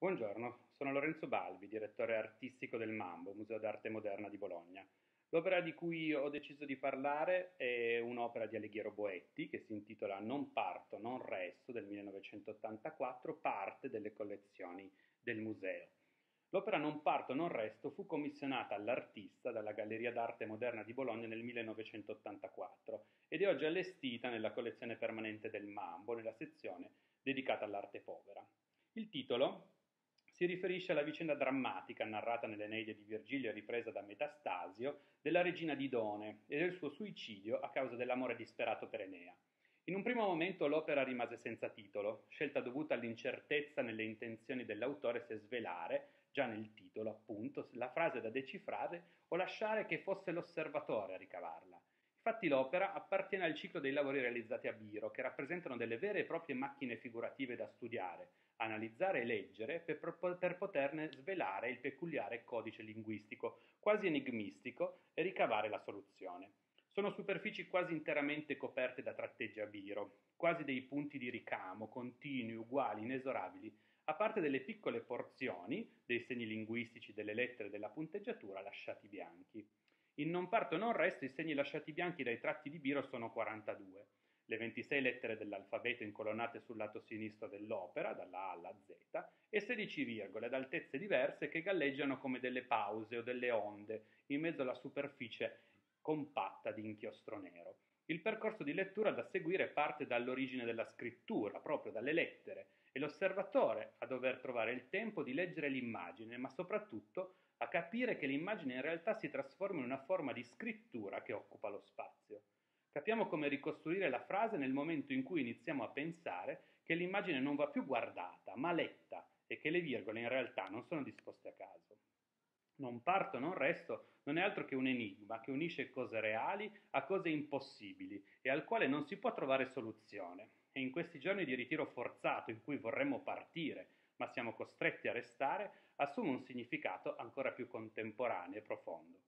Buongiorno, sono Lorenzo Balbi, direttore artistico del Mambo, Museo d'arte moderna di Bologna. L'opera di cui ho deciso di parlare è un'opera di Alighiero Boetti che si intitola Non parto, non resto del 1984, parte delle collezioni del museo. L'opera Non parto, non resto fu commissionata all'artista dalla Galleria d'arte moderna di Bologna nel 1984 ed è oggi allestita nella collezione permanente del Mambo, nella sezione dedicata all'arte si riferisce alla vicenda drammatica narrata nell'Eneide di Virgilio e ripresa da Metastasio della regina Didone e del suo suicidio a causa dell'amore disperato per Enea. In un primo momento l'opera rimase senza titolo, scelta dovuta all'incertezza nelle intenzioni dell'autore se svelare, già nel titolo appunto, la frase da decifrare o lasciare che fosse l'osservatore a ricavarla. Infatti l'opera appartiene al ciclo dei lavori realizzati a Biro, che rappresentano delle vere e proprie macchine figurative da studiare, analizzare e leggere per, per poterne svelare il peculiare codice linguistico, quasi enigmistico, e ricavare la soluzione. Sono superfici quasi interamente coperte da tratteggi a Biro, quasi dei punti di ricamo, continui, uguali, inesorabili, a parte delle piccole porzioni, dei segni linguistici, delle lettere e della punteggiatura lasciati Non parto non resto i segni lasciati bianchi dai tratti di Biro sono 42. Le 26 lettere dell'alfabeto incolonnate sul lato sinistro dell'opera, dalla A alla Z, e 16 virgole ad altezze diverse che galleggiano come delle pause o delle onde in mezzo alla superficie compatta di inchiostro nero. Il percorso di lettura da seguire parte dall'origine della scrittura, proprio dalle lettere, e l'osservatore a dover trovare il tempo di leggere l'immagine, ma soprattutto a capire che l'immagine in realtà si trasforma in una forma di scrittura che occupa lo spazio. Capiamo come ricostruire la frase nel momento in cui iniziamo a pensare che l'immagine non va più guardata, ma letta e che le virgole in realtà non sono disposte a caso. Non parto, non resto non è altro che un enigma che unisce cose reali a cose impossibili e al quale non si può trovare soluzione. E in questi giorni di ritiro forzato in cui vorremmo partire, ma siamo costretti a restare, assume un significato ancora più contemporaneo e profondo.